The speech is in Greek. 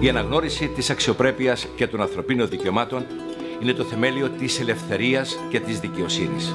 Η αναγνώριση της αξιοπρέπειας και των ανθρωπίνων δικαιωμάτων είναι το θεμέλιο της ελευθερίας και της δικαιοσύνης.